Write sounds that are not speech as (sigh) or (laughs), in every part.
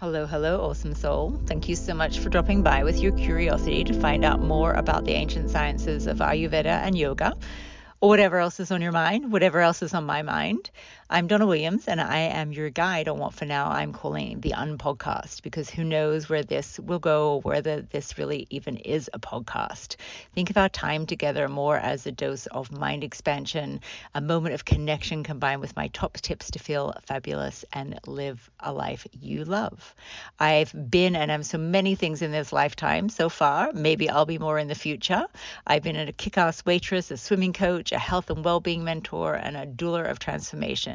Hello, hello, awesome soul. Thank you so much for dropping by with your curiosity to find out more about the ancient sciences of Ayurveda and yoga or whatever else is on your mind, whatever else is on my mind. I'm Donna Williams, and I am your guide on what for now I'm calling the Unpodcast, because who knows where this will go, or whether this really even is a podcast. Think of our time together more as a dose of mind expansion, a moment of connection combined with my top tips to feel fabulous and live a life you love. I've been and am so many things in this lifetime so far. Maybe I'll be more in the future. I've been a kick ass waitress, a swimming coach, a health and well being mentor, and a doula of transformation.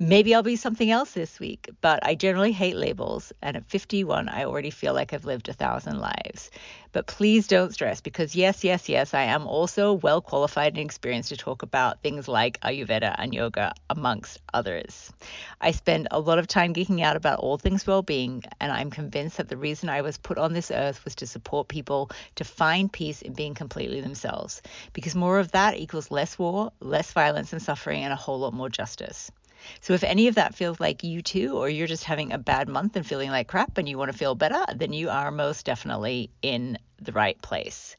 Maybe I'll be something else this week, but I generally hate labels. And at 51, I already feel like I've lived a thousand lives. But please don't stress because, yes, yes, yes, I am also well qualified and experienced to talk about things like Ayurveda and yoga, amongst others. I spend a lot of time geeking out about all things well being, and I'm convinced that the reason I was put on this earth was to support people to find peace in being completely themselves. Because more of that equals less war, less violence and suffering, and a whole lot more justice. So if any of that feels like you too, or you're just having a bad month and feeling like crap and you want to feel better, then you are most definitely in the right place.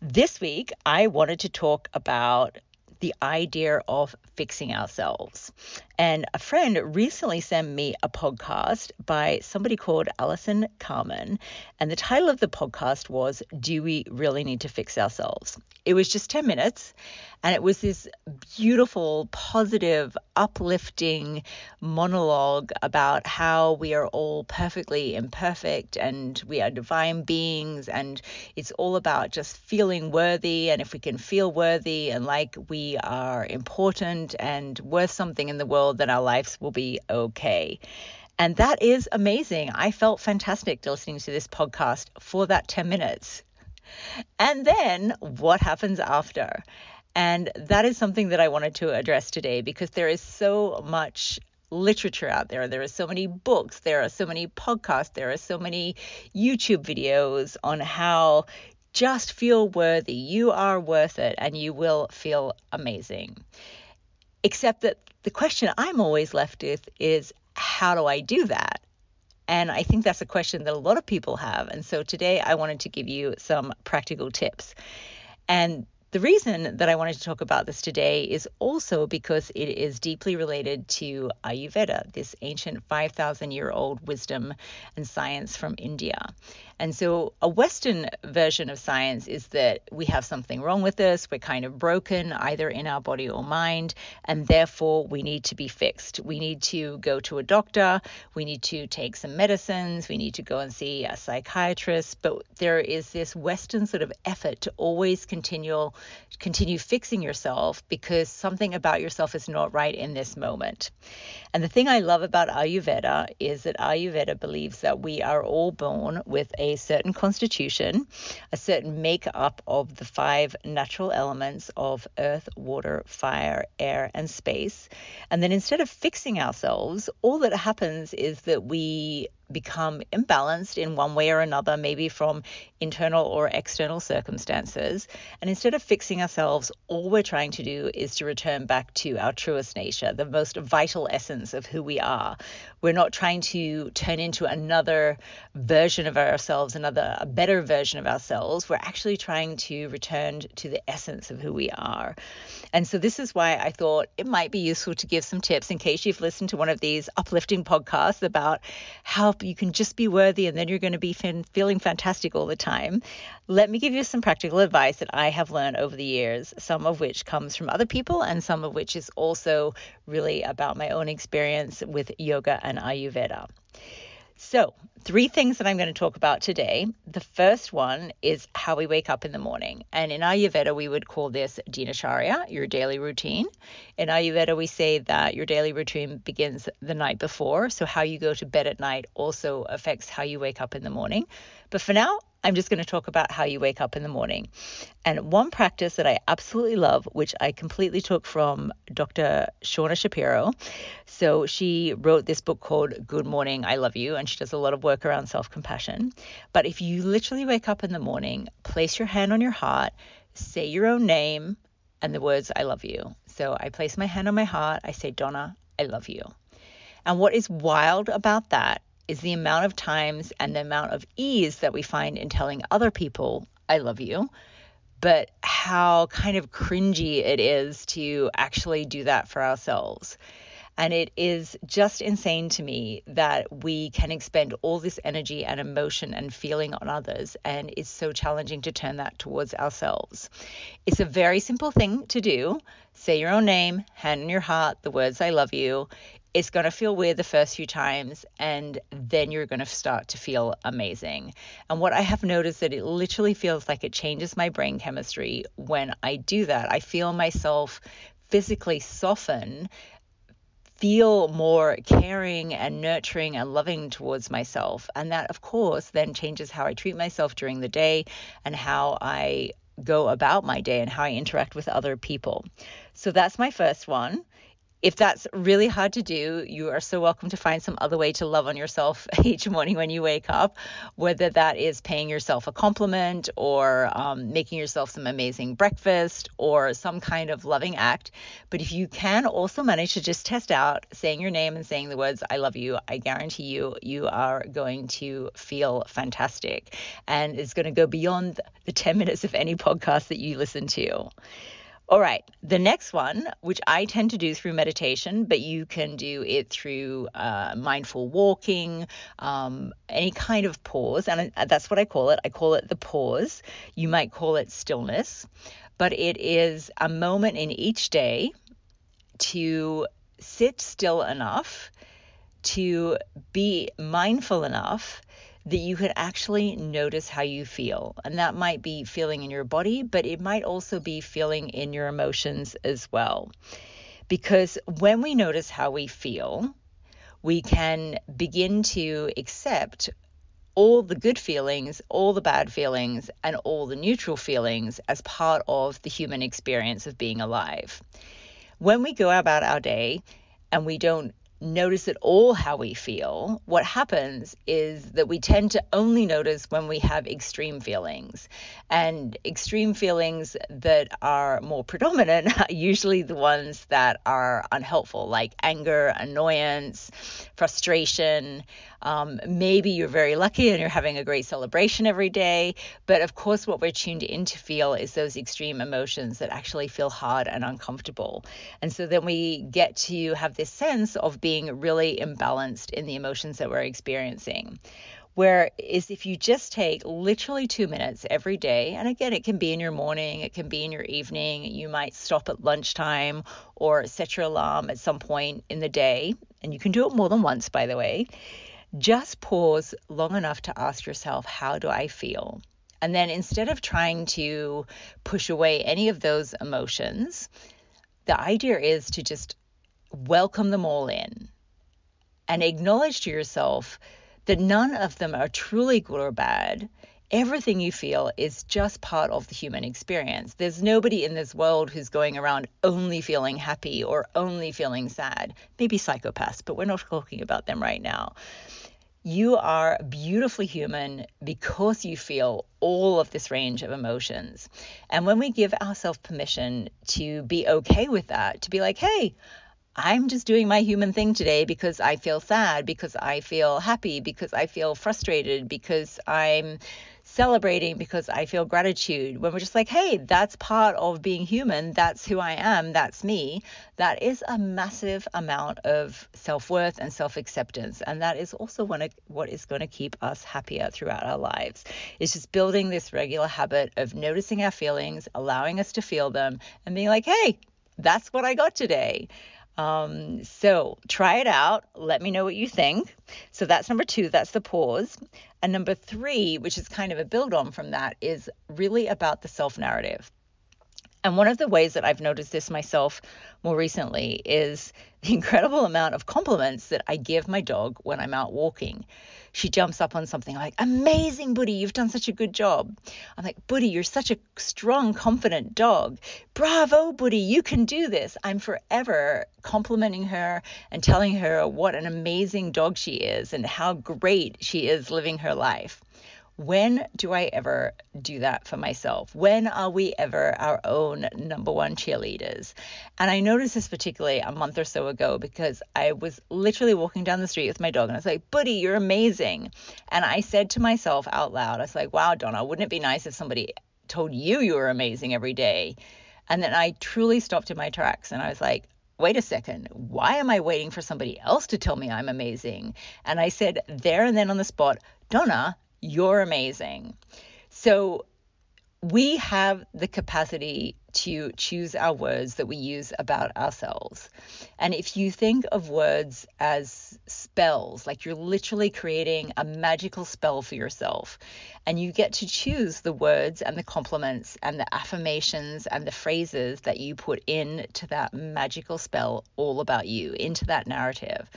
This week, I wanted to talk about the idea of fixing ourselves. And a friend recently sent me a podcast by somebody called Alison Carmen. And the title of the podcast was Do We Really Need to Fix Ourselves? It was just 10 minutes. And it was this beautiful, positive, uplifting monologue about how we are all perfectly imperfect and we are divine beings. And it's all about just feeling worthy. And if we can feel worthy and like we are important and worth something in the world, then our lives will be okay. And that is amazing. I felt fantastic listening to this podcast for that 10 minutes. And then what happens after? And that is something that I wanted to address today because there is so much literature out there. There are so many books, there are so many podcasts, there are so many YouTube videos on how just feel worthy. You are worth it and you will feel amazing. Except that the question I'm always left with is how do I do that? And I think that's a question that a lot of people have. And so today I wanted to give you some practical tips. And the reason that I wanted to talk about this today is also because it is deeply related to Ayurveda, this ancient 5,000 year old wisdom and science from India. And so, a Western version of science is that we have something wrong with us, we're kind of broken either in our body or mind, and therefore we need to be fixed. We need to go to a doctor, we need to take some medicines, we need to go and see a psychiatrist. But there is this Western sort of effort to always continue, continue fixing yourself because something about yourself is not right in this moment. And the thing I love about Ayurveda is that Ayurveda believes that we are all born with a certain constitution, a certain makeup of the five natural elements of earth, water, fire, air, and space. And then instead of fixing ourselves, all that happens is that we become imbalanced in one way or another, maybe from internal or external circumstances. And instead of fixing ourselves, all we're trying to do is to return back to our truest nature, the most vital essence of who we are. We're not trying to turn into another version of ourselves, another a better version of ourselves. We're actually trying to return to the essence of who we are. And so this is why I thought it might be useful to give some tips in case you've listened to one of these uplifting podcasts about how you can just be worthy and then you're going to be feeling fantastic all the time. Let me give you some practical advice that I have learned over the years, some of which comes from other people and some of which is also really about my own experience with yoga and Ayurveda. So, three things that I'm going to talk about today. The first one is how we wake up in the morning. And in Ayurveda, we would call this Dinacharya, your daily routine. In Ayurveda, we say that your daily routine begins the night before. So, how you go to bed at night also affects how you wake up in the morning. But for now, I'm just going to talk about how you wake up in the morning. And one practice that I absolutely love, which I completely took from Dr. Shauna Shapiro. So she wrote this book called Good Morning, I Love You, and she does a lot of work around self compassion. But if you literally wake up in the morning, place your hand on your heart, say your own name, and the words, I love you. So I place my hand on my heart, I say, Donna, I love you. And what is wild about that is the amount of times and the amount of ease that we find in telling other people, I love you, but how kind of cringy it is to actually do that for ourselves. And it is just insane to me that we can expend all this energy and emotion and feeling on others, and it's so challenging to turn that towards ourselves. It's a very simple thing to do. Say your own name, hand in your heart the words I love you. It's going to feel weird the first few times, and then you're going to start to feel amazing. And what I have noticed that it literally feels like it changes my brain chemistry when I do that. I feel myself physically soften feel more caring and nurturing and loving towards myself. And that, of course, then changes how I treat myself during the day and how I go about my day and how I interact with other people. So that's my first one if that's really hard to do, you are so welcome to find some other way to love on yourself (laughs) each morning when you wake up, whether that is paying yourself a compliment or um, making yourself some amazing breakfast or some kind of loving act. But if you can also manage to just test out saying your name and saying the words, I love you, I guarantee you, you are going to feel fantastic. And it's going to go beyond the 10 minutes of any podcast that you listen to. All right, the next one, which I tend to do through meditation, but you can do it through uh, mindful walking, um, any kind of pause, and that's what I call it. I call it the pause. You might call it stillness, but it is a moment in each day to sit still enough, to be mindful enough that you can actually notice how you feel. And that might be feeling in your body, but it might also be feeling in your emotions as well. Because when we notice how we feel, we can begin to accept all the good feelings, all the bad feelings, and all the neutral feelings as part of the human experience of being alive. When we go about our day and we don't notice at all how we feel, what happens is that we tend to only notice when we have extreme feelings. And extreme feelings that are more predominant (laughs) are usually the ones that are unhelpful, like anger, annoyance, frustration. Um, maybe you're very lucky and you're having a great celebration every day. But of course, what we're tuned in to feel is those extreme emotions that actually feel hard and uncomfortable. And so then we get to have this sense of being really imbalanced in the emotions that we're experiencing. Whereas if you just take literally two minutes every day, and again, it can be in your morning, it can be in your evening, you might stop at lunchtime or set your alarm at some point in the day, and you can do it more than once, by the way. Just pause long enough to ask yourself, How do I feel? And then instead of trying to push away any of those emotions, the idea is to just welcome them all in and acknowledge to yourself that none of them are truly good or bad. Everything you feel is just part of the human experience. There's nobody in this world who's going around only feeling happy or only feeling sad. Maybe psychopaths, but we're not talking about them right now. You are beautifully human because you feel all of this range of emotions. And when we give ourselves permission to be okay with that, to be like, hey, I'm just doing my human thing today because I feel sad, because I feel happy, because I feel frustrated, because I'm celebrating, because I feel gratitude. When we're just like, hey, that's part of being human, that's who I am, that's me, that is a massive amount of self worth and self acceptance. And that is also one of what is going to keep us happier throughout our lives. It's just building this regular habit of noticing our feelings, allowing us to feel them, and being like, hey, that's what I got today. Um, so try it out. Let me know what you think. So that's number two, that's the pause. And number three, which is kind of a build on from that, is really about the self narrative. And one of the ways that I've noticed this myself more recently is (laughs) the incredible amount of compliments that I give my dog when I'm out walking. She jumps up on something I'm like, Amazing, Buddy, you've done such a good job. I'm like, Buddy, you're such a strong, confident dog. Bravo, Buddy, you can do this. I'm forever complimenting her and telling her what an amazing dog she is and how great she is living her life. When do I ever do that for myself? When are we ever our own number one cheerleaders? And I noticed this particularly a month or so ago because I was literally walking down the street with my dog and I was like, Buddy, you're amazing. And I said to myself out loud, I was like, Wow, Donna, wouldn't it be nice if somebody told you you were amazing every day? And then I truly stopped in my tracks and I was like, wait a second, why am I waiting for somebody else to tell me I'm amazing? And I said there and then on the spot, Donna, you're amazing. So we have the capacity to choose our words that we use about ourselves. And if you think of words as spells, like you're literally creating a magical spell for yourself, and you get to choose the words and the compliments and the affirmations and the phrases that you put into that magical spell all about you, into that narrative.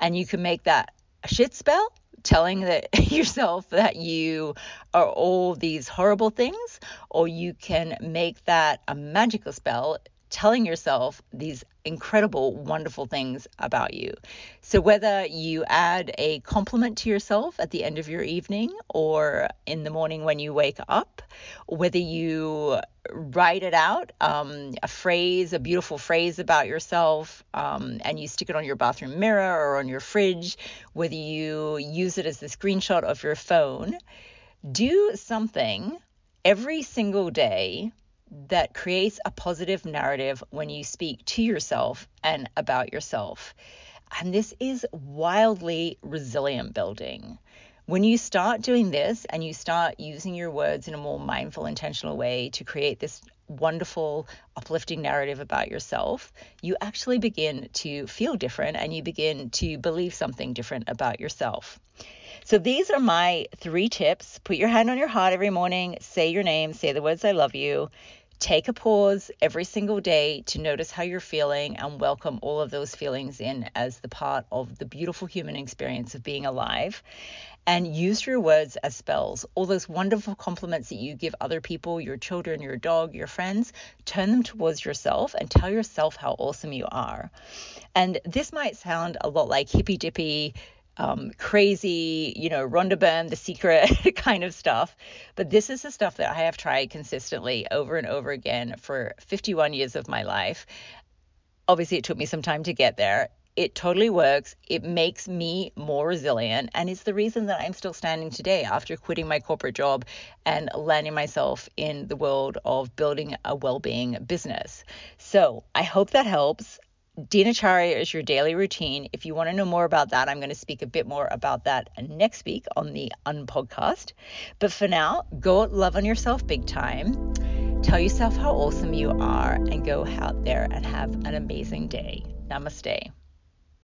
And you can make that a shit spell telling that (laughs) yourself that you are all these horrible things, or you can make that a magical spell telling yourself these incredible, wonderful things about you. So, whether you add a compliment to yourself at the end of your evening or in the morning when you wake up, whether you write it out, um, a phrase, a beautiful phrase about yourself, um, and you stick it on your bathroom mirror or on your fridge, whether you use it as a screenshot of your phone, do something every single day that creates a positive narrative when you speak to yourself and about yourself. And this is wildly resilient building. When you start doing this and you start using your words in a more mindful, intentional way to create this wonderful, uplifting narrative about yourself, you actually begin to feel different and you begin to believe something different about yourself. So these are my three tips. Put your hand on your heart every morning, say your name, say the words I love you, Take a pause every single day to notice how you're feeling and welcome all of those feelings in as the part of the beautiful human experience of being alive. And use your words as spells. All those wonderful compliments that you give other people, your children, your dog, your friends, turn them towards yourself and tell yourself how awesome you are. And this might sound a lot like hippy dippy um, crazy, you know, Rhonda Byrne, the secret (laughs) kind of stuff. But this is the stuff that I have tried consistently over and over again for 51 years of my life. Obviously, it took me some time to get there. It totally works. It makes me more resilient. And it's the reason that I'm still standing today after quitting my corporate job and landing myself in the world of building a well being business. So I hope that helps. Dinacharya is your daily routine. If you want to know more about that, I'm going to speak a bit more about that next week on the Unpodcast. But for now, go love on yourself big time. Tell yourself how awesome you are and go out there and have an amazing day. Namaste.